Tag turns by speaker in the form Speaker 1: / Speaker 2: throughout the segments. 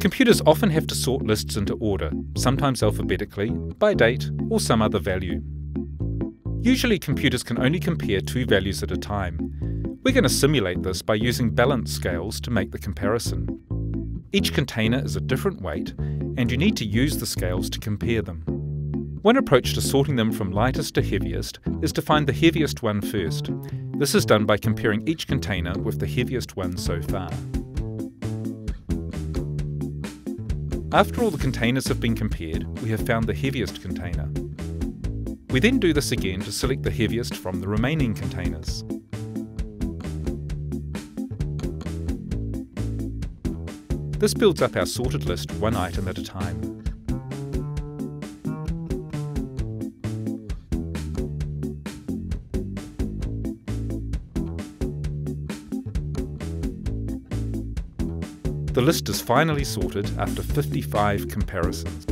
Speaker 1: Computers often have to sort lists into order, sometimes alphabetically, by date, or some other value. Usually computers can only compare two values at a time. We're going to simulate this by using balance scales to make the comparison. Each container is a different weight, and you need to use the scales to compare them. One approach to sorting them from lightest to heaviest is to find the heaviest one first. This is done by comparing each container with the heaviest one so far. After all the containers have been compared, we have found the heaviest container. We then do this again to select the heaviest from the remaining containers. This builds up our sorted list one item at a time. The list is finally sorted after 55 comparisons.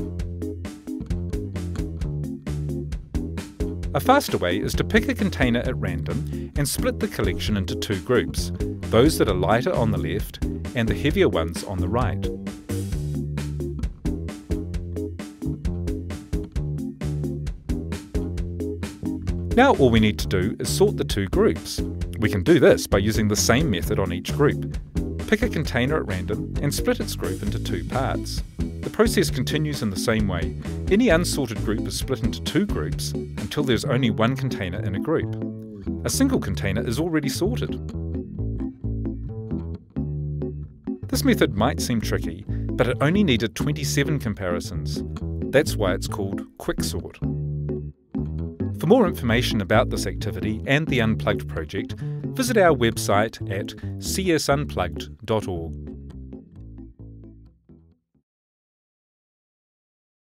Speaker 1: A faster way is to pick a container at random and split the collection into two groups, those that are lighter on the left and the heavier ones on the right. Now all we need to do is sort the two groups. We can do this by using the same method on each group. Pick a container at random and split its group into two parts. The process continues in the same way. Any unsorted group is split into two groups until there's only one container in a group. A single container is already sorted. This method might seem tricky, but it only needed 27 comparisons. That's why it's called quicksort. For more information about this activity and the Unplugged project, visit our website at csunplugged.org.